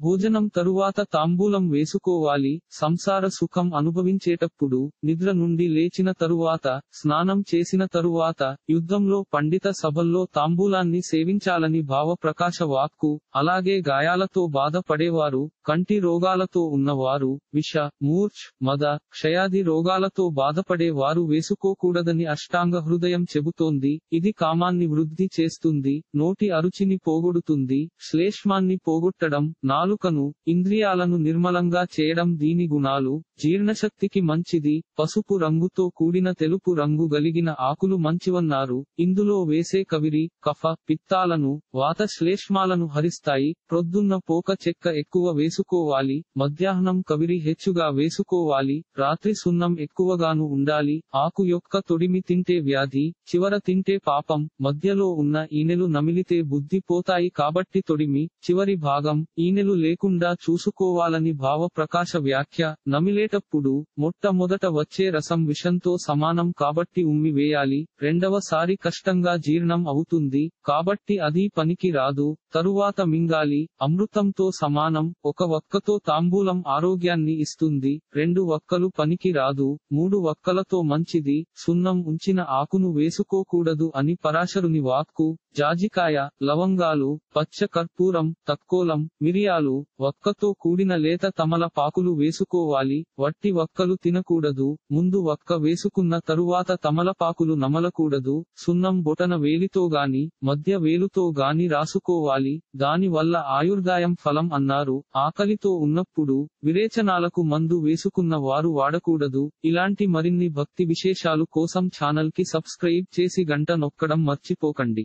భోజనం తరువాత తాంబూలం వేసుకోవాలి సంసార సుఖం అనుభవించేటప్పుడు నిద్ర నుండి లేచిన తరువాత స్నానం చేసిన తరువాత యుద్ధంలో పండిత సభల్లో తాంబూలాన్ని సేవించాలని భావ ప్రకాశ వాక్కు అలాగే గాయాలతో బాధపడేవారు కంటి రోగాలతో ఉన్నవారు విష మూర్ఛ్ మద క్షయాది రోగాలతో బాధపడే వారు వేసుకోకూడదని అష్టాంగ హృదయం చెబుతోంది ఇది కామాన్ని వృద్ధి చేస్తుంది నోటి అరుచిని పోగొడుతుంది శ్లేష్మాన్ని పోగొట్టడం నాలుకను ఇంద్రియాలను నిర్మలంగా చేయడం దీని గుణాలు. జీర్ణశక్తికి మంచిది పసుపు రంగుతో కూడిన తెలుపు రంగు గలిగిన ఆకులు మంచివన్నారు. ఇందులో వేసే కవిరి కఫ పిత్తాలను వాత శ్లేష్మాలను హరిస్తాయి. ప్రొద్దున్న పోక చెక్క ఎక్కువ వేసుకోవాలి. మధ్యాహ్నం కవిరి హెచ్చుగా వేసుకోవాలి. రాత్రి సున్నం ఎక్కువగాను ఉండాలి. ఆకు యొక్క తొడిమి తింటే వ్యాధి చివర తింటే పాపం. మధ్యలో ఉన్న ఈనెలు నమిలితే బుద్ధి పోతాయి కాబట్టి తొడిమి చివరి భాగం ఈనెలు లేకుండా చూసుకోవాలని భావ ప్రకాశ వ్యాఖ్య నమిలేటప్పుడు మొట్టమొదట వచ్చే రసం విషంతో సమానం కాబట్టి ఉమ్మి వేయాలి. రెండవసారి కష్టంగా జీర్ణం అవుతుంది కాబట్టి అది పనికి రాదు. తరువాత మింగాలి. అమృతంతో సమానం. ఒక వక్కతో తాంబూలం ఆరోగ్యాన్ని ఇస్తుంది. రెండు వక్కలు పనికి రాదు. మూడు వక్కలతో మంచిది. సున్నం ఉంచిన ఆకును వేసుకోకూడదు అని పరాశరుని వాక్కు. జాజికాయ లవంగాలు పచ్చ కర్పూరం తక్కోలం మిరియాలు వక్కతో కూడిన లేత తమల పాకులు వేసుకోవాలి వట్టి వక్కలు తినకూడదు ముందు వక్క వేసుకున్న తరువాత తమలపాకులు నమలకూడదు సున్నం బొటన వేలితో గాని మధ్య వేలుతో గాని రాసుకోవాలి దాని వల్ల ఆయుర్దాయం ఫలం అన్నారు ఆకలితో ఉన్నప్పుడు విరేచనాలకు మందు వేసుకున్న వారు వాడకూడదు ఇలాంటి మరిన్ని భక్తి విశేషాలు కోసం ఛానల్కి సబ్స్క్రైబ్ చేసి గంట నొక్కడం మర్చిపోకండి.